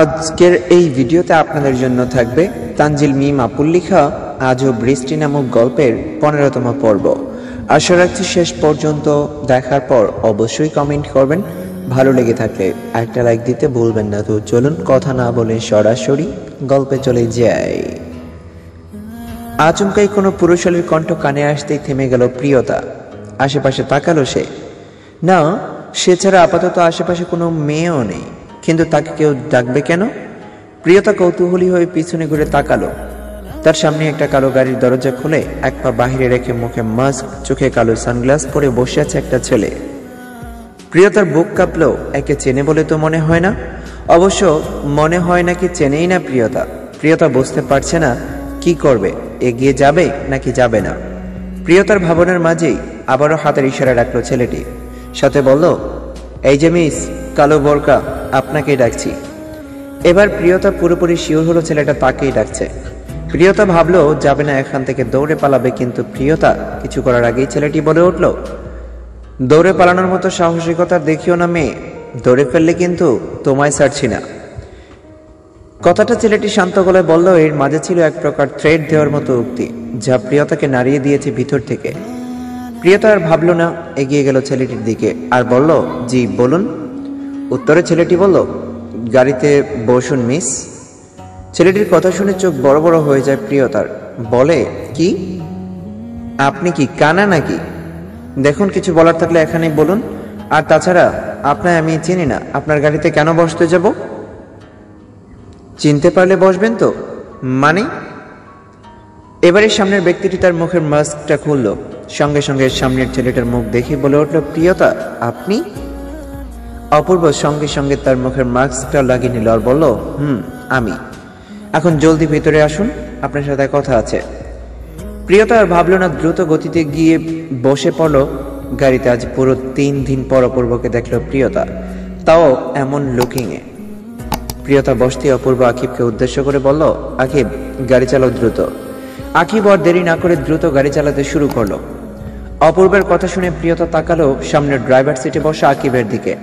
আজকের এই ভিডিওতে আপনাদের জন্য থাকবে তানজিল মিম আপুল লিখা আজও বৃষ্টি নামক গল্পের পনেরোতম পর্ব। আশা রাখছি শেষ পর্যন্ত দেখার পর অবশ্যই কমেন্ট করবেন। ভালো লেগে থাকলে একটা লাইক দিতে ভুলবেন না। তো চলুন কথা না বলে সরাসরি গল্পে চলে যাই। আচমকাই কোনো পুরুষালীর কণ্ঠ কানে আসতেই থেমে গেল প্রিয়তা। আশেপাশে তাকালো সে। না, সে ছাড়া আপাতত আশেপাশে কোনো মেয়েও নেই। কিন্তু তাকে কেউ ডাকবে কেন? প্রিয়তা কৌতূহলী হয়ে পিছনে ঘুরে তাকালো। তার সামনে একটা কালো গাড়ির দরজা খুলে এক পা বাহিরে রেখে মুখে মাস্ক, চোখে কালো সানগ্লাস পরে বসে আছে একটা ছেলে। প্রিয়তার বুক কাঁপলেও একে চেনে বলে তো মনে হয় না। অবশ্য মনে হয় নাকি চেনেই না প্রিয়তা। প্রিয়তা বুঝতে পারছে না কি করবে, এগিয়ে যাবে নাকি যাবে না। প্রিয়তার ভাবনার মাঝেই আবারও হাতের ইশারা রাখল ছেলেটি। সাথে বলল, এই যে মিস, কালো বোরকা আপনাকেই ডাকছি। এবার প্রিয়তা পুরোপুরি শিওর হলো ছেলেটা তাকেই ডাকছে। প্রিয়তা ভাবলো, যাবে না, এখান থেকে দৌড়ে পালাবে। কিন্তু প্রিয়তা, কিছু করার আগেই ছেলেটি বলে উঠল, দৌড়ে পালানোর মতো সাহসিকতা দেখিও না মেয়ে। দৌড়ে ফেললে কিন্তু তোমায় ছাড়ছি না। কথাটা ছেলেটি শান্ত গলায় বলল, এর মাঝে ছিল এক প্রকার থ্রেড দেওয়ার মতো উক্তি, যা প্রিয়তাকে নাড়িয়ে দিয়েছে ভিতর থেকে। প্রিয়তা আর ভাবল না, এগিয়ে গেল ছেলেটির দিকে আর বলল, জি, বলুন। উত্তরে ছেলেটি বলল, গাড়িতে বসুন, মিস। ছেলেটির কথা শুনে চোখ বড় বড় হয়ে যায় প্রিয়তার বলে, কি? আপনি কি কানা নাকি? দেখুন, কিছু বলার থাকলে এখানে বলুন। আর তাছাড়া আপনার আমি চিনি না। আপনার গাড়িতে কেন বসতে যাব? চিনতে পারলে বসবেন তো। মানে? এবারে সামনের ব্যক্তিটি তার মুখের মাস্কটা খুলল। সঙ্গে সঙ্গে সামনের ছেলেটার মুখ দেখে বলে উঠল, প্রিয়তা, আপনি? অপূর্ব সঙ্গে সঙ্গে তার মুখের মাস্কটা লাগিয়ে নিল আর বলল, হুম, আমি। এখন জলদি ভেতরে আসুন, আপনার সাথে কথা আছে। প্রিয়তা আর ভাবল না দ্রুত গতিতে গিয়ে বসে পড়ল। গাড়িতে আজ পুরো তিন দিন পর অপূর্বকে দেখল প্রিয়তা, তাও এমন লুকিংয়ে। প্রিয়তা বসতে অপূর্ব আকিবকে উদ্দেশ্য করে বলল, আকিব, গাড়ি চালাও দ্রুত। আকিব আর দেরি না করে দ্রুত গাড়ি চালাতে শুরু করল। অপূর্বের কথা শুনে প্রিয়তা তাকালো সামনের ড্রাইভার সিটে বসা আকিবের দিকে।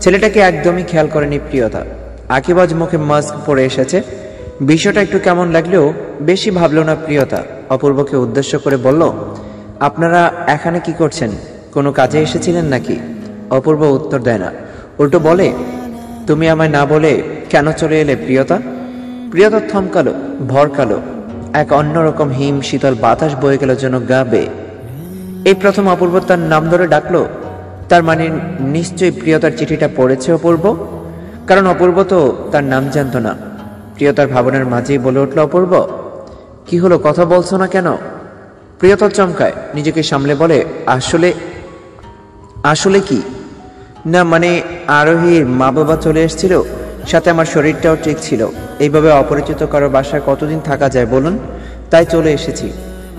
ছেলেটাকে একদমই খেয়াল করেনি প্রিয়তা। আকিব আজ মুখে মাস্ক পরে এসেছে। বিষয়টা একটু কেমন লাগলেও বেশি ভাবলো না প্রিয়তা। অপূর্বকে উদ্দেশ্য করে বলল, আপনারা এখানে কি করছেন? কোনো কাজে এসেছিলেন নাকি? অপূর্ব উত্তর দেয় না। উল্টো বলে, তুমি আমায় না বলে কেন চলে এলে প্রিয়তা? প্রিয়তা থমকালো, ভরকালো। এক অন্যরকম হিম শীতল বাতাস বয়ে গেল যেন গা বেয়ে। এই প্রথম অপূর্ব তার নাম ধরে ডাকলো তার মানে নিশ্চয়ই প্রিয়তার চিঠিটা পড়েছে অপূর্ব? কারণ অপূর্ব তো তার নাম জানতো না। প্রিয়তার ভাবনার মাঝেই বলে উঠল, অপূর্ব, কি হলো? কথা বলছো না কেন? প্রিয়তা চমকায়, নিজেকে সামলে বলে, আসলে আসলে কি? না মানে আরোহীর মা বাবা চলে এসেছিল, সাথে আমার শরীরটাও ঠিক ছিল। এইভাবে অপরিচিত কারও বাসায় কতদিন থাকা যায় বলুন? তাই চলে এসেছি।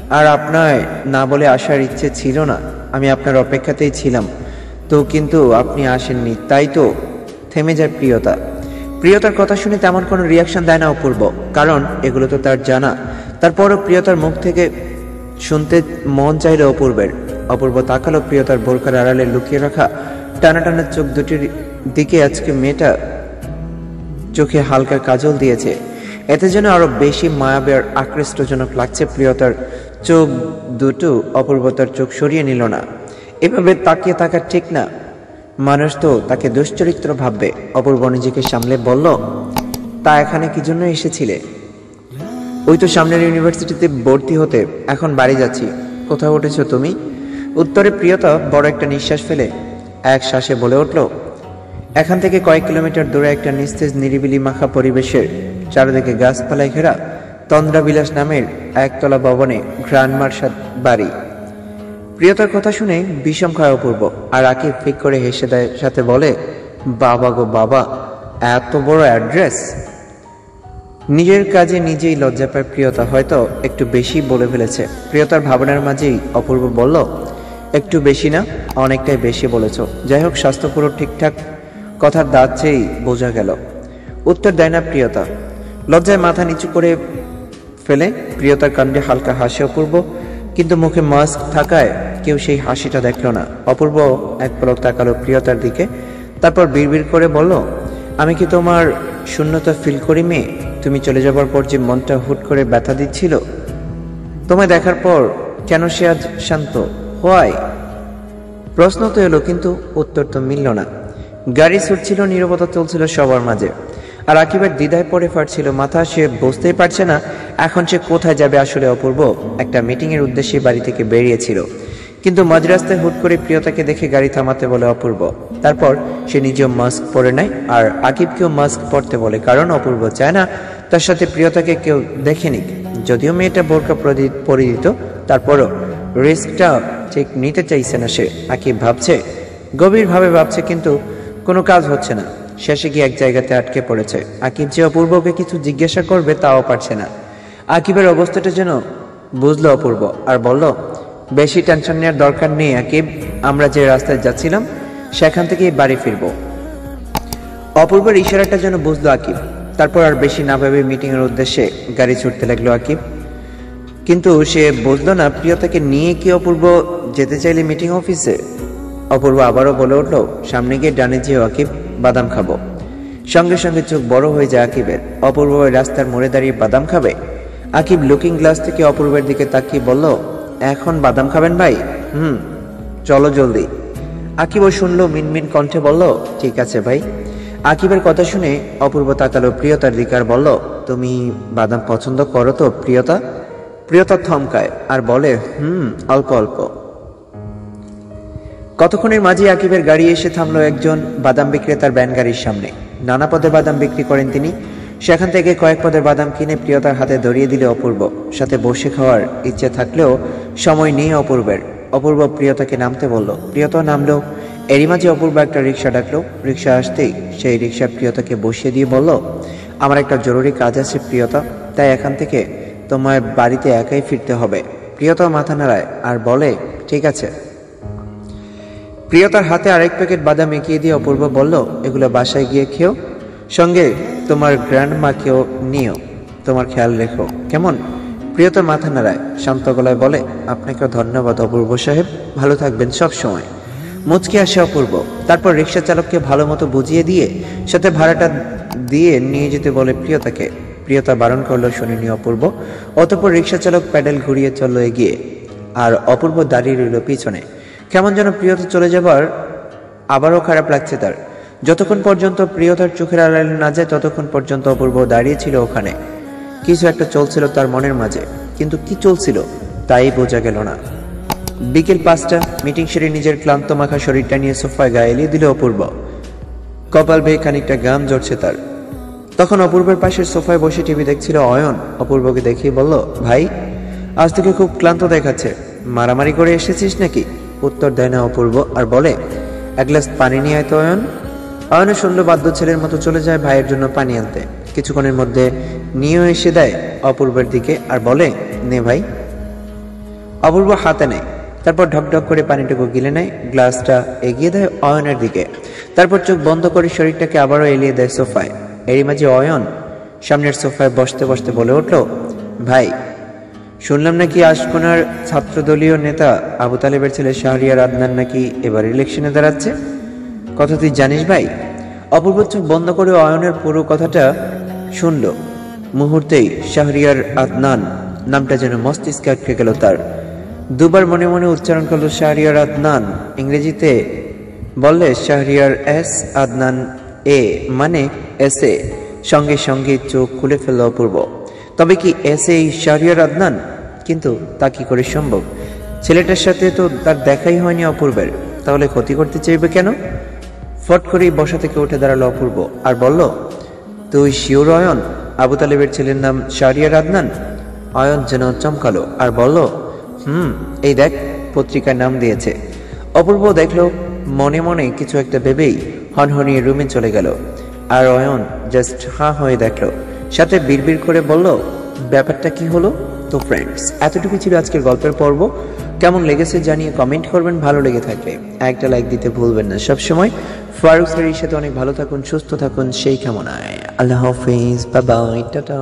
আর আপনার না বলে আসার ইচ্ছে ছিল না। আমি আপনার অপেক্ষাতেই ছিলাম। তো কিন্তু আপনি আসেননি, তাই তো? থেমে যায় প্রিয়তা। প্রিয়তার কথা শুনে তেমন কোনো রিয়াকশন দেয় না অপূর্ব, কারণ এগুলো তো তার জানা। তারপরও প্রিয়তার মুখ থেকে শুনতে মন চাইল অপূর্বের। অপূর্ব তাকালো প্রিয়তার বোরকার আড়ালে লুকিয়ে রাখা টানা টানা চোখ দুটির দিকে আজকে মেয়েটা চোখে হালকা কাজল দিয়েছে। এতে যেন আরও বেশি মায়াবী আর আকৃষ্টজনক লাগছে প্রিয়তার চোখ দুটো অপূর্বতার চোখ সরিয়ে নিল না। এভাবে তাকিয়ে থাকা ঠিক না। মানুষ তো তাকে দুশ্চরিত্র ভাববে। অপূর্ব নিজেকে সামলে বলল, তা এখানে কি জন্য এসেছিলে? ওই তো সামনের ইউনিভার্সিটিতে ভর্তি হতে। এখন বাড়ি যাচ্ছি। কোথাও উঠেছো তুমি? উত্তরে প্রিয়তা বড় একটা নিঃশ্বাস ফেলে, এক শ্বাসে বলে উঠল, এখান থেকে কয়েক কিলোমিটার দূরে একটা নিস্তেজ নিরিবিলি মাখা পরিবেশের চারিদিকে গাছপালায় ঘেরা তন্দ্রাবিলাস নামের একতলা ভবনে গ্রান্ডমার বাড়ি। প্রিয়তার কথা শুনে বিষম খায় অপূর্ব আর আকিব ফিক করে হেসে দেয়, সাথে বলে, বাবা গো বাবা, এত বড় অ্যাড্রেস? নিজের কাজে নিজেই লজ্জা পায় প্রিয়তা, হয়তো একটু বেশি বলে ফেলেছে। প্রিয়তার ভাবনার মাঝেই অপূর্ব বলল, একটু বেশি না, অনেকটাই বেশি বলেছ। যাই হোক, স্বাস্থ্য পুরো ঠিকঠাক, কথার দাঁত চেয়েই বোঝা গেল। উত্তর দেয় না প্রিয়তা। লজ্জায় মাথা নিচু করে ফেলে প্রিয়তার কাণ্ডে হালকা হাসি অপূর্ব। কিন্তু মুখে মাস্ক থাকায় কেউ সেই হাসিটা দেখল না। অপূর্ব এক পলক তাকালো প্রিয়তার দিকে, তারপর বিড়বিড় করে বলল, আমি কি তোমার শূন্যতা ফিল করি মেয়ে? তুমি চলে যাবার পর যে মনটা হুট করে ব্যথা দিচ্ছিল, তোমায় দেখার পর কেন সে আজ শান্ত? হোয়াই? প্রশ্ন তো এলো, কিন্তু উত্তর তো মিলল না। গাড়ি ছুটছিল, নীরবতা চলছিল সবার মাঝে। আর আকিবের দ্বিধায় পড়ে ফাটছিল মাথা, সে বুঝতেই পারছে না এখন সে কোথায় যাবে আসলে অপূর্ব? একটা মিটিং এর উদ্দেশ্যে বাড়ি থেকে বেরিয়েছিল। কিন্তু মাঝ রাস্তায় হুট করে প্রিয়তাকে দেখে গাড়ি থামাতে বলে অপূর্ব। তারপর সে নিজেও মাস্ক পরে নেয় আর আকিবকেও মাস্ক পরতে বলে, কারণ অপূর্ব চায় না, তার সাথে প্রিয়তাকে কেউ দেখে নিক। যদিও মেয়েটা বোরকা পরে দিত তারপরও রিস্কটা ঠিক নিতে চাইছে না সে। আকিব ভাবছে, গভীরভাবে ভাবছে, কিন্তু কোনো কাজ হচ্ছে না। শেষে গিয়ে এক জায়গাতে আটকে পড়েছে। আকিব যে অপূর্বকে কিছু জিজ্ঞাসা করবে, তাও পারছে না। আকিবের অবস্থাটা যেন বুঝলো অপূর্ব। আর বলল, বেশি টেনশন নেওয়ার দরকার নেই আকিব, আমরা যে রাস্তায় যাচ্ছিলাম, সেখান থেকেই বাড়ি ফিরবো। অপূর্বের ইশারাটা যেন বুঝলো আকিব। তারপর আর বেশি না ভেবে মিটিং এর উদ্দেশ্যে গাড়ি ছুটতে লাগল আকিব। কিন্তু সে বুঝলো না প্রিয়তাকে নিয়ে কি অপূর্ব যেতে চাইলে মিটিং অফিসে অপূর্ব আবারও বলে উঠল, সামনে গিয়ে ডানে যেও আকিব, বাদাম খাব। সঙ্গে সঙ্গে চোখ বড় হয়ে যায় আকিবের। অপূর্ব রাস্তার মোড়ে দাঁড়িয়ে বাদাম খাবে। আকিব লুকিং গ্লাস থেকে অপূর্বের দিকে তাকিয়ে বলল, এখন বাদাম খাবেন ভাই? হুম, চলো জলদি। আকিবও শুনলো মিনমিন কণ্ঠে বলল, ঠিক আছে ভাই। আকিবের কথা শুনে অপূর্ব তাকালো প্রিয়তার দিকে আর বলল, তুমি বাদাম পছন্দ করো তো প্রিয়তা? প্রিয়তা থমকায় আর বলে, হুম, অল্প অল্প। কতক্ষণের মাঝে আকিবের গাড়ি এসে থামলো একজন বাদাম বিক্রেতার ব্যান গাড়ির সামনে। নানা পদে বাদাম বিক্রি করেন তিনি। সেখান থেকে কয়েক পদের বাদাম কিনে প্রিয়তার হাতে ধরিয়ে দিলে অপূর্ব। সাথে বসে খাওয়ার ইচ্ছে থাকলেও সময় নেই অপূর্বের। অপূর্ব প্রিয়তাকে নামতে বলল। প্রিয়তা নামলো। এরই মাঝে অপূর্ব একটা রিক্সা ডাকলো। রিক্সা আসতেই সেই রিক্সা প্রিয়তাকে বসিয়ে দিয়ে বলল, আমার একটা জরুরি কাজ আছে প্রিয়তা, তাই এখান থেকে তোমার বাড়িতে একাই ফিরতে হবে। প্রিয়তা মাথা নাড়ায় আর বলে, ঠিক আছে। প্রিয়তার হাতে আরেক প্যাকেট বাদাম এঁকিয়ে দিয়ে অপূর্ব বলল, এগুলো বাসায় গিয়ে খেও। সঙ্গে তোমার গ্র্যান্ড মাকেও নিও। তোমার খেয়াল রেখো। কেমন? প্রিয়তা মাথা নাড়ায় শান্ত গলায় বলে, আপনাকেও ধন্যবাদ অপূর্ব সাহেব। ভালো থাকবেন সব সময়। মুচকে আসে অপূর্ব। তারপর রিক্সা চালককে ভালো মতো বুঝিয়ে দিয়ে, সাথে ভাড়াটা দিয়ে নিয়ে যেতে বলে প্রিয়তাকে। প্রিয়তা বারণ করল, শুনিনি অপূর্ব। অতপর রিক্সা চালক প্যাডেল ঘুরিয়ে চলল এগিয়ে। আর অপূর্ব দাঁড়িয়ে রইল পিছনে। কেমন যেন প্রিয়তা চলে যাবার আবারও খারাপ লাগছে তার। যতক্ষণ পর্যন্ত প্রিয়তার চোখের আড়ালে না যায়, ততক্ষণ পর্যন্ত অপূর্ব দাঁড়িয়ে ছিল ওখানে। কিছু একটা চলছিল তার মনের মাঝে, কিন্তু কি চলছিল তাই বোঝা গেল না। বিকেল পাঁচটা, মিটিং সেরে নিজের ক্লান্ত মাখা শরীরটা নিয়ে সোফায় গায়ে এলিয়ে দিল অপূর্ব। কপাল বেয়ে খানিকটা গাম জড়ছে তার। তখন অপূর্বের পাশের সোফায় বসে টিভি দেখছিল অয়ন। অপূর্বকে দেখিয়ে বলল, ভাই, আজ থেকে খুব ক্লান্ত দেখাচ্ছে। মারামারি করে এসেছিস নাকি? উত্তর দেয় না অপূর্ব, আর বলে, এক গ্লাস পানি নিয়ে আয় তো অয়ন। অয়নে শুনলো বাদ্য ছেলের মতো চলে যায় ভাইয়ের জন্য পানি আনতে। কিছুক্ষণের মধ্যে নিয়েও এসে দেয় অপূর্বের দিকে আর বলে, নে ভাই। অপূর্ব হাতে নেয়। তারপর ঢকঢক করে পানিটুকু গিলে নেয়, গ্লাসটা এগিয়ে দেয় অয়নের দিকে। তারপর চোখ বন্ধ করে শরীরটাকে আবারও এলিয়ে দেয় সোফায়। এরই মাঝে অয়ন সামনের সোফায় বসতে বসতে বলে উঠল, ভাই, শুনলাম নাকি আশকোনার ছাত্রদলীয় নেতা আবু তালেবের ছেলে শাহরিয়ার আদনান নাকি এবার ইলেকশনে দাঁড়াচ্ছে? কথা তুই জানিস ভাই? অপূর্ব চোখ বন্ধ করে অয়নের পুরো কথাটা শুনল। মুহূর্তেই শাহরিয়ার আদনান নামটা যেন মস্তিষ্কে আটকে গেল তার। দুবার মনে মনে উচ্চারণ করল শাহরিয়ার আদনান। ইংরেজিতে বললে শাহরিয়ার এস, আদনান এ মানে এস এ। সঙ্গে সঙ্গে চোখ খুলে ফেলল অপূর্ব। তবে কি এস এই শাহরিয়ার আদনান? কিন্তু তা কি করে সম্ভব? ছেলেটার সাথে তো তার দেখাই হয়নি অপূর্বের। তাহলে ক্ষতি করতে চাইবে কেন? ফট করেই বসা থেকে উঠে দাঁড়াল অপূর্ব আর বলল, তুই শিওর, অয়ন? আবু তালেবের ছেলের নাম শাহরিয়ার আদনান অয়ন যেন চমকালো আর বলল, হুম, এই দেখ, পত্রিকার নাম দিয়েছে। অপূর্ব দেখল, মনে মনে কিছু একটা ভেবেই হনহনিয়ে রুমে চলে গেল। আর অয়ন জাস্ট হাঁ হয়ে দেখল, সাথে বিড়বিড় করে বলল, ব্যাপারটা কি হলো? তো ফ্রেন্ডস এতটুকু ছিল আজকের গল্পের পর্ব। কেমন লেগেছে জানিয়ে কমেন্ট করবেন, ভালো লেগে থাকলে। একটা লাইক দিতে ভুলবেন না। সবসময় ফারুক স্যারের সাথে অনেক ভালো থাকুন সুস্থ থাকুন সেই কামনায়। আল্লাহ হাফিজ বাবা টাটা।